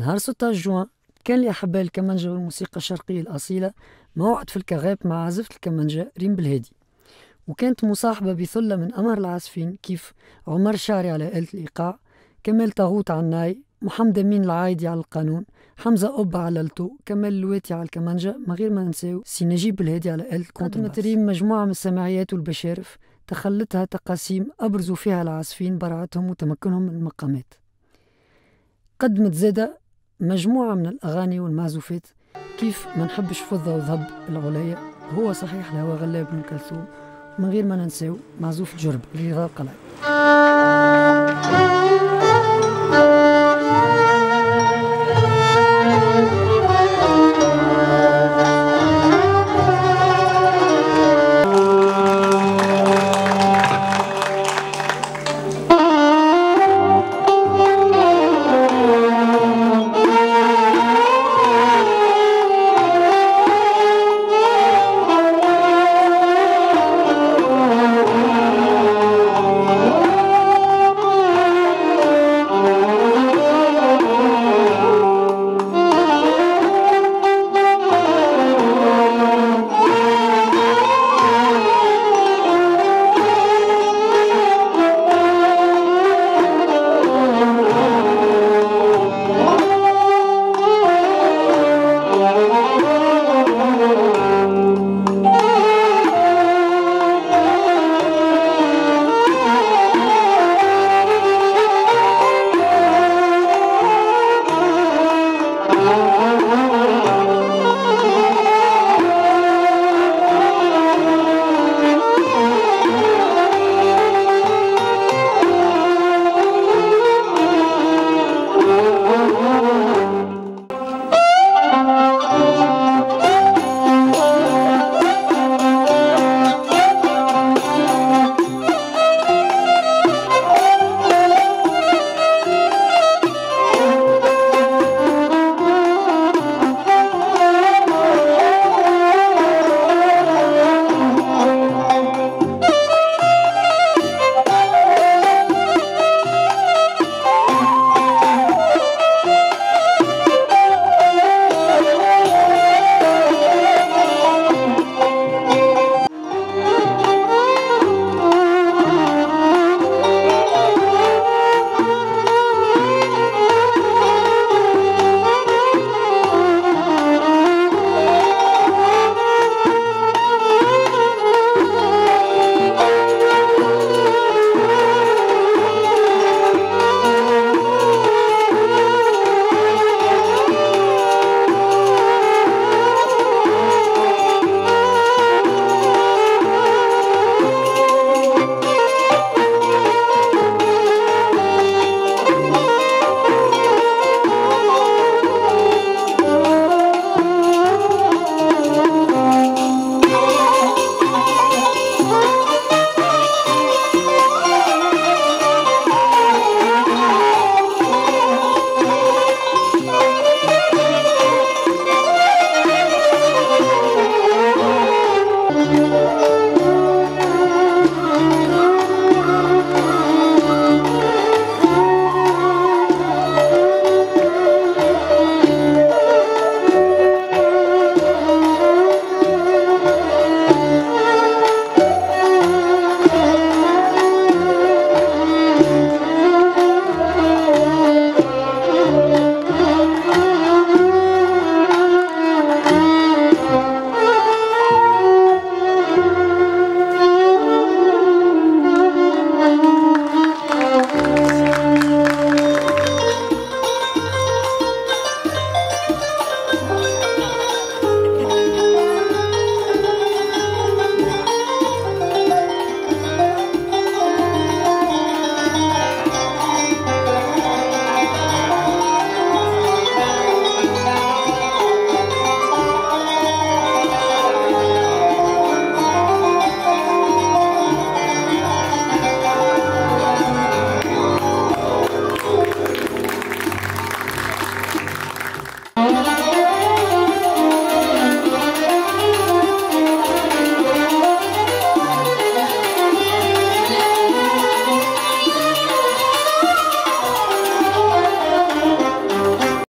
نهار 16 جوان كان لأحباء الكمانجة والموسيقى الشرقية الأصيلة موعد في الكغاب مع عازفة الكمانجة ريم بالهادي. وكانت مصاحبة بثلة من أمر العازفين كيف عمر الشعري على آلة الإيقاع كمال طاغوت على الناي محمد أمين العايدي على القانون حمزة أب على التو كمال الواتي على الكمانجة من غير ما ننساو سي نجيب الهادي على آلة قدمت ريم مجموعة من السماعيات والبشارف تخلتها تقاسيم أبرزوا فيها العازفين براعتهم وتمكنهم من المقامات. قدمت زادة مجموعة من الأغاني والمعزوفات. كيف ما نحبش فضة وذهب العليا. هو صحيح الهوى غلاب بن كلثوم. من غير ما ننساو معزوف جرب لرضا القلعي